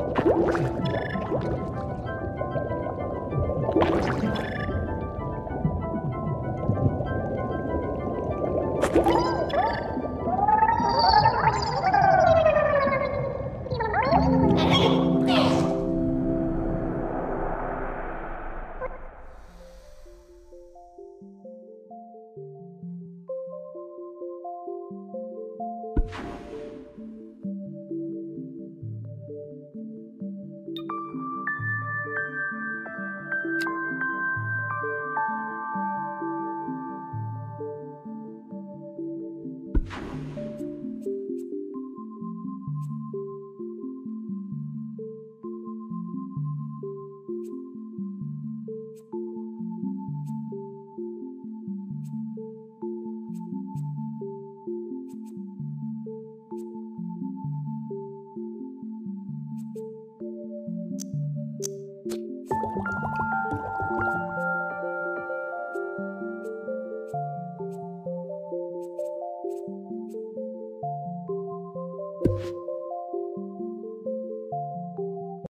Oh!